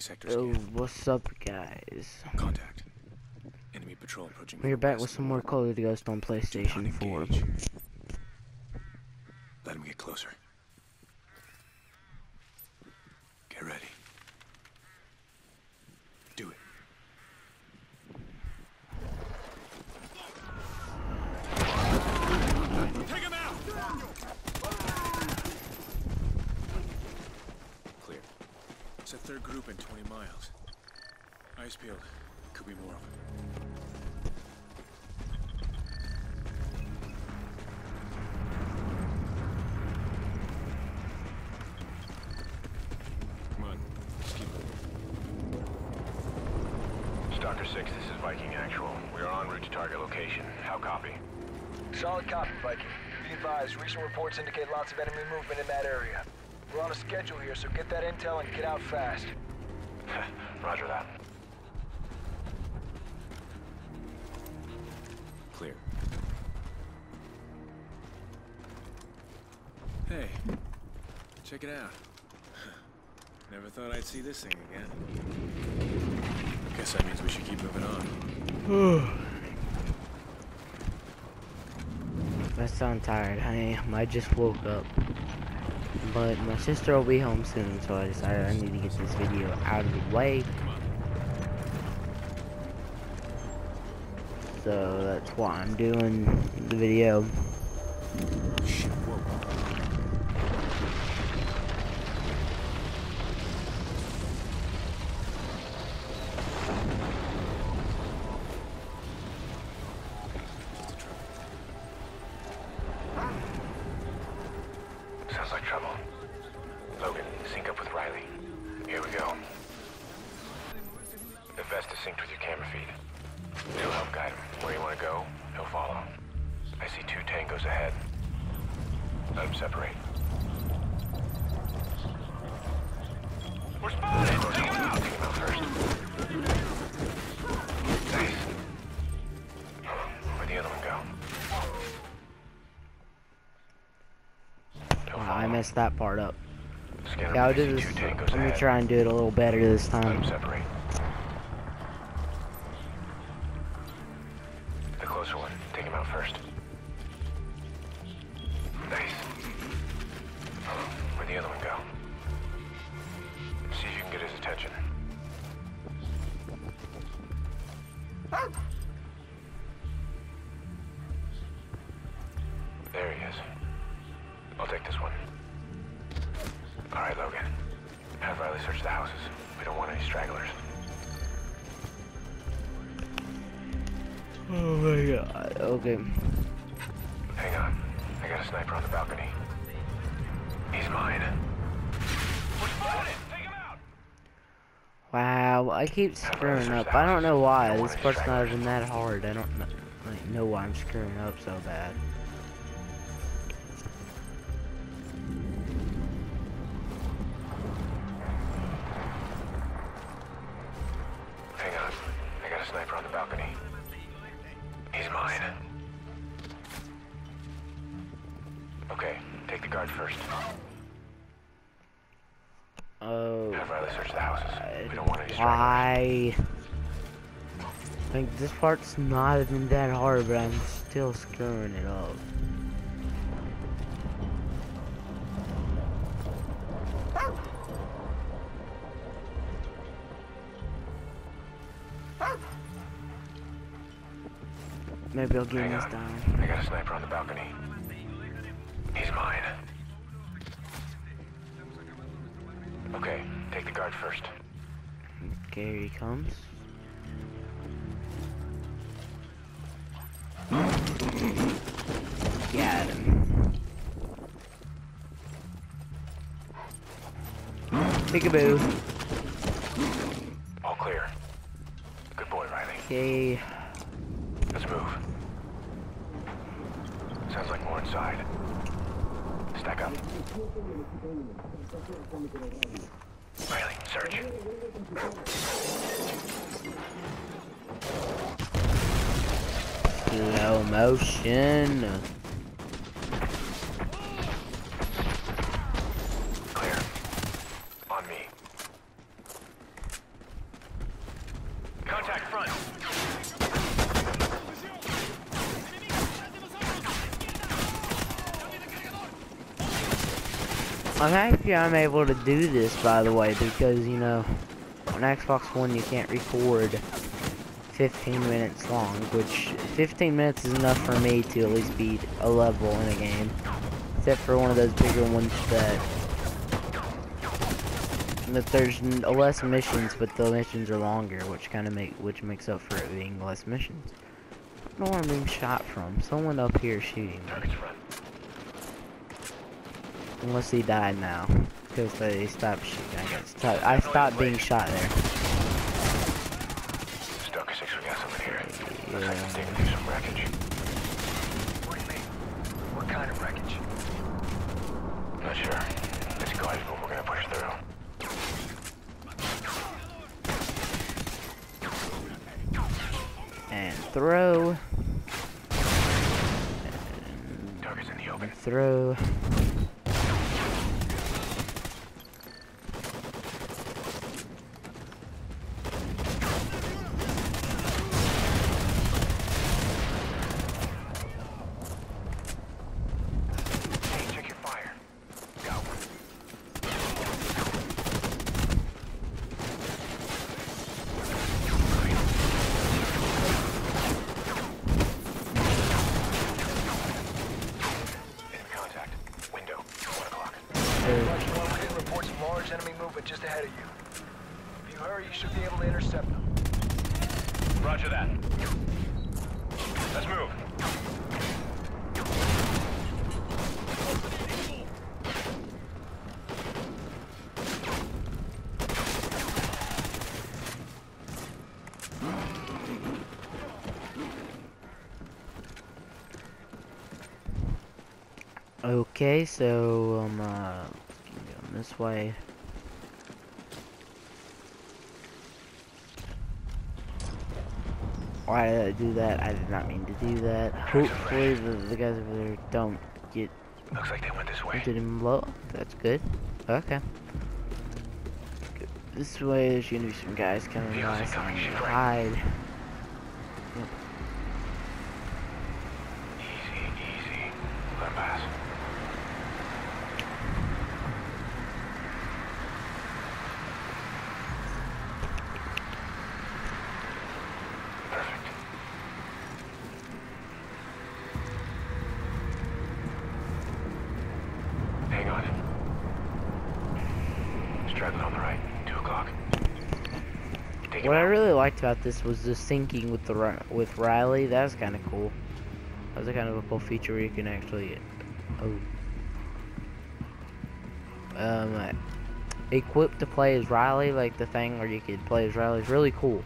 Sector Oh, scan. what's up, guys? Contact. Enemy patrol approaching. We're back with some more. Call of Duty Ghost on PlayStation 4. engage. Let him get closer. Get ready. Do it. Take him out! Clear. It's a third group in 20 miles. Ice peeled. Could be more of them. Come on. Let's keep moving. Stalker 6, this is Viking Actual. We are en route to target location. How copy? Solid copy, Viking. Be advised, recent reports indicate lots of enemy movement in that area. We're on a schedule here, so get that intel and get out fast. Roger that. Clear. Hey, check it out. Never thought I'd see this thing again. Guess that means we should keep moving on. I sound tired. I am. I just woke up. But my sister will be home soon, so I decided I need to get this video out of the way. So that's why I'm doing the video. Messed that part up. Scanner Yeah, I'll reads do this. two tangos Let me ahead. try and do it a little better this time. separate. The closer one. Take him out first. Nice. Where'd the other one go? See if you can get his attention. Okay. Hang on. I got a sniper on the balcony. He's mine. Take him out! Wow, I keep screwing up. I don't know why. This part's not even that hard. I don't like, know why I'm screwing up so bad. Have Riley search the houses. We don't want any uh, stragglers. Why? Like, this part's not even that hard, but I'm still screwing it up. Maybe I'll get this down. I got a sniper on the balcony. He's mine. Okay, take the guard first. Okay, here he comes. Got him. Peekaboo. All clear. Good boy, Riley. Okay. Let's move. Sounds like more inside. Stack up. Riley, search. Slow motion. Clear. On me. I'm happy I'm able to do this, by the way, because, you know, on Xbox One you can't record 15 minutes long, which 15 minutes is enough for me to at least beat a level in a game. Except for one of those bigger ones that that there's less missions, but the missions are longer, which kind of make which makes up for it being less missions. I don't know where I'm being shot from. Someone up here shooting me. Unless he died now. Because they stopped shooting, I. So I stopped being shot there. Stuck six we got someone here. Looks like Yeah. he's digging through some wreckage. What do you mean? What kind of wreckage? Not sure. Let's go ahead, but we're gonna push through. And throw. Target's in the open. And throw. Hey, check your fire. Got one. Enemy contact. Window. One o'clock. Uh, Roger one, we're getting reports of large enemy movement just ahead of you. If you hurry, you should be able to intercept them. Roger that. Let's move. Okay, so um, uh, going this way. Why did I do that? I did not mean to do that. Hopefully the, the guys over there don't get Looks like they went this way. didn't blow up. That's good. Okay. This way there's gonna be some guys coming Vehicles by. I'm gonna right. hide. Straddling on the right. Two o'clock. What I really liked about this was the syncing with the with Riley. That was kind of cool. That was a kind of a cool feature where you can actually, oh, um, equip to play as Riley, like the thing where you could play as Riley. is really cool.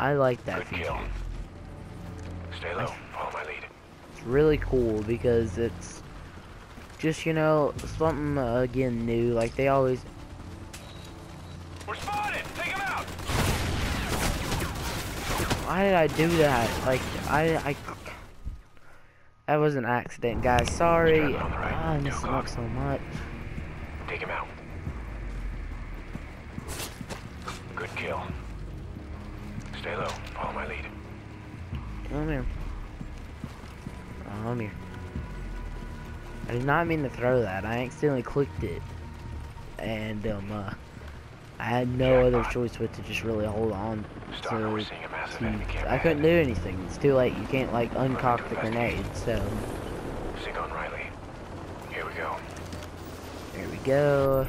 I like that Good feature. kill. Stay low. Follow my lead. It's really cool because it's just you know something uh, again new. Like they always We're spotted! Take him out! Why did I do that? Like, I, I, that was an accident, guys. Sorry. Turn on the right. Ah, I messed up so much. I did not mean to throw that. I accidentally clicked it. And, um, uh, I had no other choice but to just really hold on Stalker, to, we're seeing a massive to I couldn't do anything. It's too late. You can't, like, uncock the grenade. So, Sync on Riley. Here we go. there we go.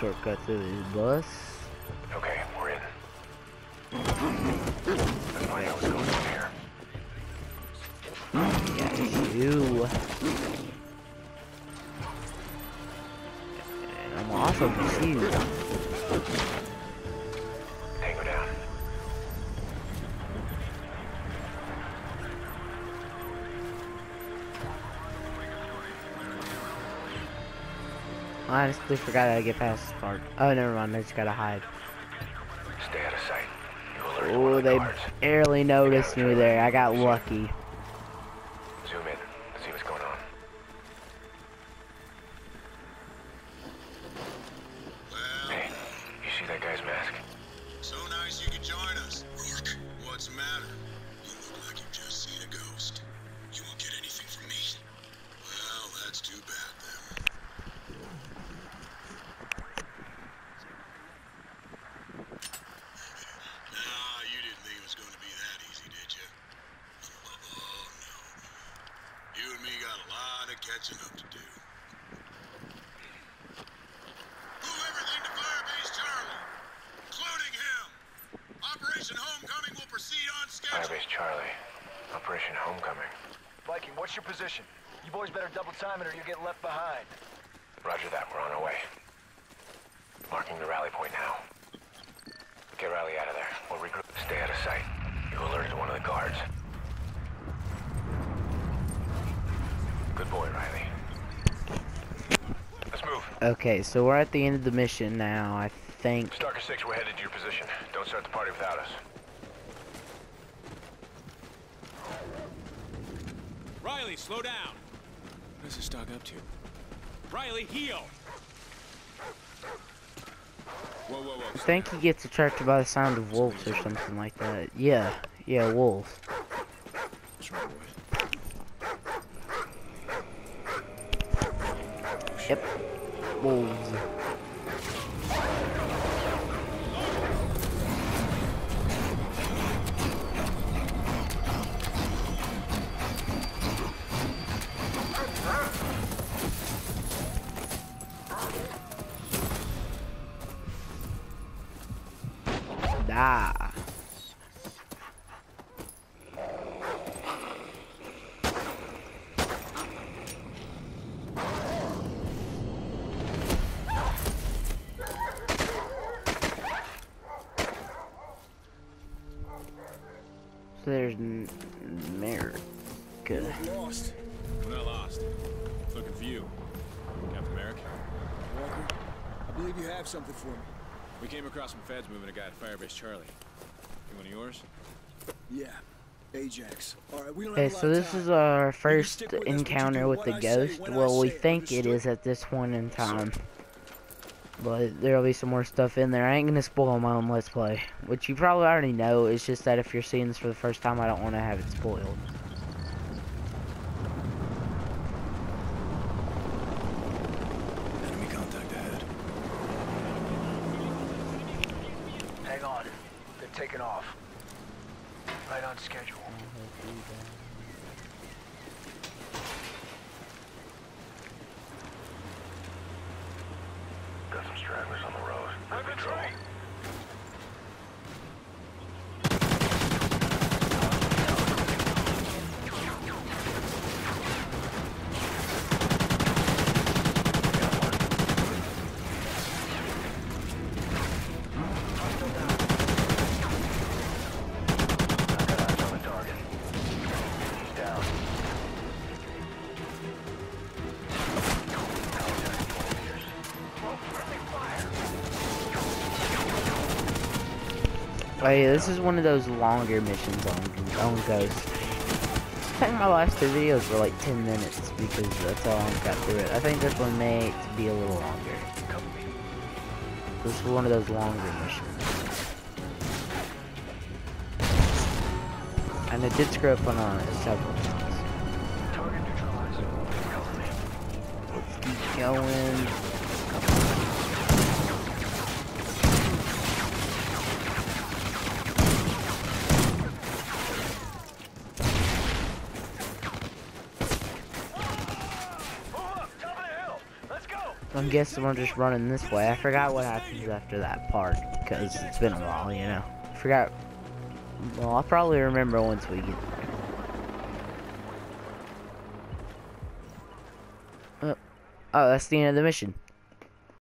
Shortcut through this bus. Okay, we're in. Let's find out what's going on here. Got you. And I'm also confused. Honestly forgot how to get past this part. Oh, never mind. I just gotta hide. Stay out of sight. You alert one Oh, they barely noticed me there. I got lucky. What's your position? You boys better double time it or you get left behind. Roger that. We're on our way. Marking the rally point now. Get Riley out of there. We'll regroup. Stay out of sight. You alerted one of the guards. Good boy, Riley. Let's move. Okay, so we're at the end of the mission now. I think. Stalker 6, we're headed to your position. Don't start the party without us. Riley, slow down. What is this dog up to? Riley, heel. Whoa, whoa, whoa. I think he gets attracted by the sound of wolves or something like that. Yeah, yeah, wolves. What's wrong with? Yep, wolves. So there's America. Lost. We're not lost. Looking for you. Captain Merrick. Walker, I believe you have something for me. We came across some feds moving a guy at Firebase Charlie. You one of yours? Yeah, Ajax. All right, we don't Okay, have a lot so of this time. is our first with us, but you encounter with the I ghost. Well, we think it understood? is at this point in time. But there'll be some more stuff in there. I ain't gonna spoil my own Let's Play. Which you probably already know. It's just that if you're seeing this for the first time, I don't want to have it spoiled. Enemy contact ahead. Hang on. They're taking off. Right on schedule. Oh yeah, this is one of those longer missions on, on Ghost. I think my last two videos were like 10 minutes because that's how I got through it. I think this one may be a little longer. This is one of those longer missions. And it did screw up on uh, several times. Target neutralized. Cover me. Let's keep going. Move up! Top of the hill! Let's go! I'm guessing we're just running this way. I forgot what happens after that part because it's been a while, you know. I forgot. Well, I'll probably remember once we get there. Oh, oh, that's the end of the mission.